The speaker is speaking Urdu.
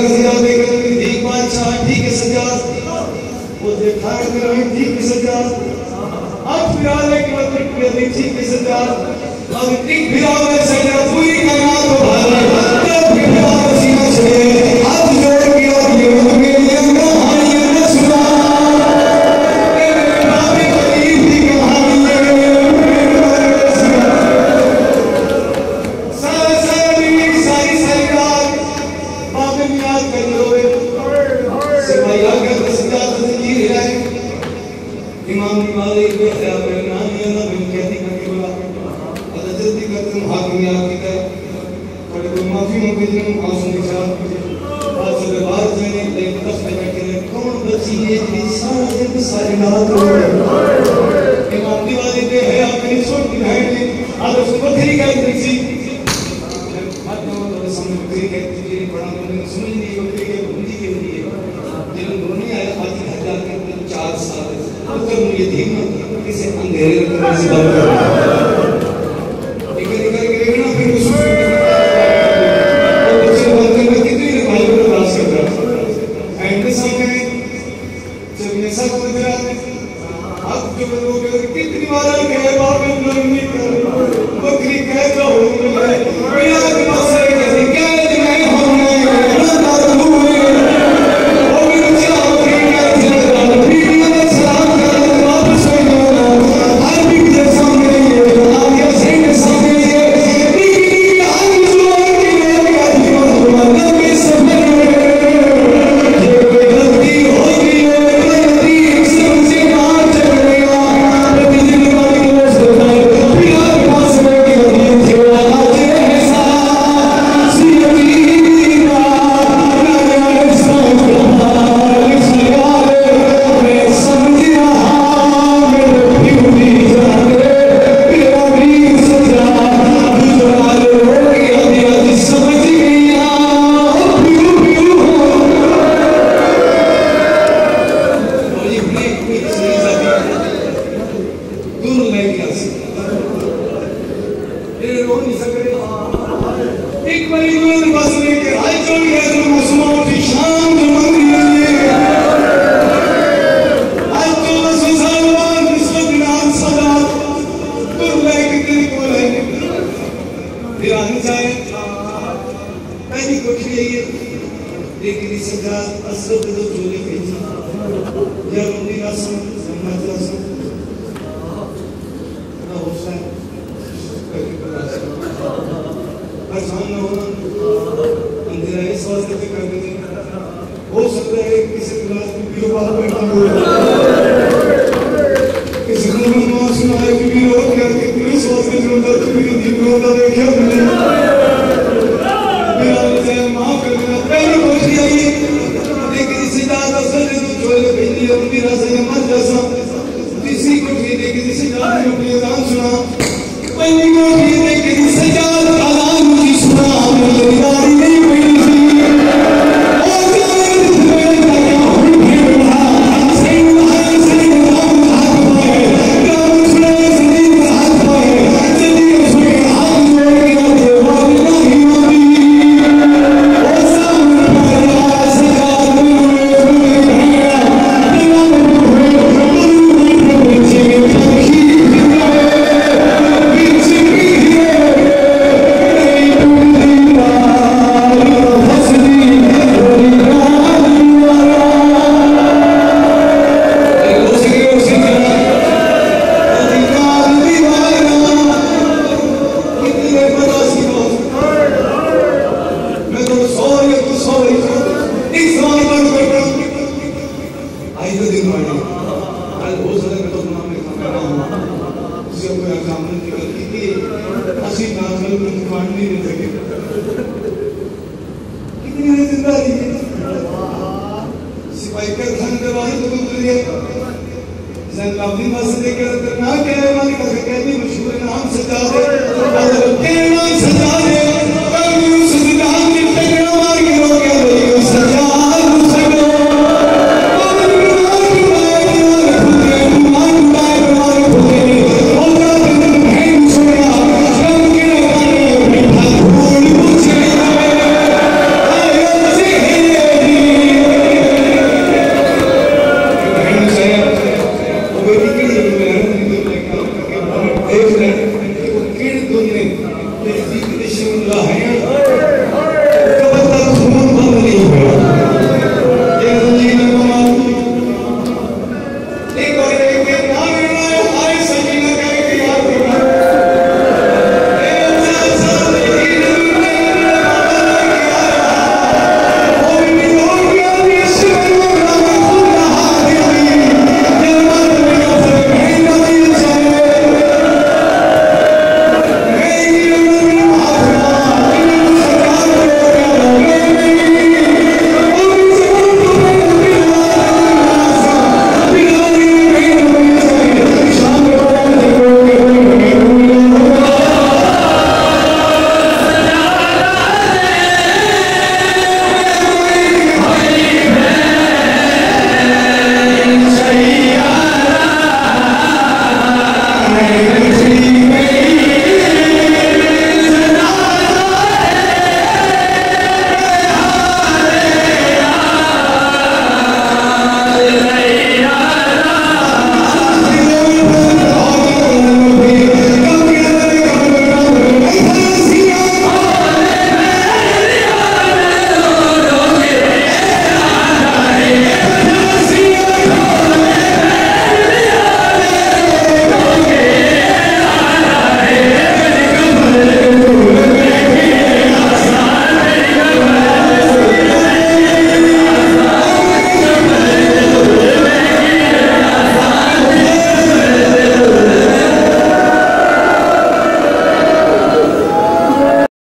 کا سجاد دے کر ٹھیک ٹھیک ہے، سجاد۔ وہ دیکھا کر مطلب ٹھیک ہے، سجاد۔ اب پھر آلے کے وقت ٹھیک ہے، سجاد۔ اب ایک پھر آلے سجاد ہوئی اللہ جلدی کر تم حاکم یا کی کر بڑے کوئی معافی ہوں کہ جنہوں آسوں کے ساتھ آج سے بعد میں نے ایک دفعہ بیٹھے رہے۔ کون بچی ہے جنہی سارا دن سارے نات ہو رہے ہیں؟ امام نمازی بے خیال میں سوٹ کی بھائن نے آج اس کو بکری کہتی سی بات نہ میں وہ سامنے بکری کہتی تھی؟ پڑھا میں نے سمجھ نہیں بکری کے بھنجی کے لیے جنہوں دونوں آئے آتی ہے جا کے چار سال اگر مجھے دھیما کسی اندھیرے رکھنے سے بات کرنا لیکن جب سب کو دیا آپ جو لوگ کتنی بار کہے باپ میں نہیں کر بکری کہہ ہوں، میں میرا کے ایک بڑی دور بس لے کے آئی چل گیا تو مسلمانوں کی شان جو مندی ہے، آج تو بس سال نسبت نام صدا دور لے کے تیری کو لے پھر آنے جائے پہلی کوٹھی یہی لیکن اس کا اصل تو چولے بھیجی یا روٹی رسم سمجھ رسم نہ ہوتا ہے آسان نہ ہونا اندھیرا اس واسطے پہ کر دیتے ہو سکتا ہے کسی کلاس میں بیرو باہر بیٹھا ہوا کسی کو نماز سنا ہے کہ بھی بیرو کیا کہ پولیس واسطے جو اندر تو میری دین کو ہوتا دیکھا ہم نے میرا نظر معاف کر دینا پہلی کوشش آئی لیکن اسی جات اصل نے تو چھوڑے بھیجی اور میرا سے مت جیسا تیسری کوشش لیکن اسی جات نے اپنی اذان سنا یہ کوئی اکامل کی غلطی تھی اسی نازل کو زبان نہیں دے سکے کتنی ہے زندہ رہی سپاہی کا دھن گواہی تو گزر گئے زین لابنی مسئلے کے اندر نہ کہے والی کا کہتی مشہور نام سجا دے اور کے نام سجا دے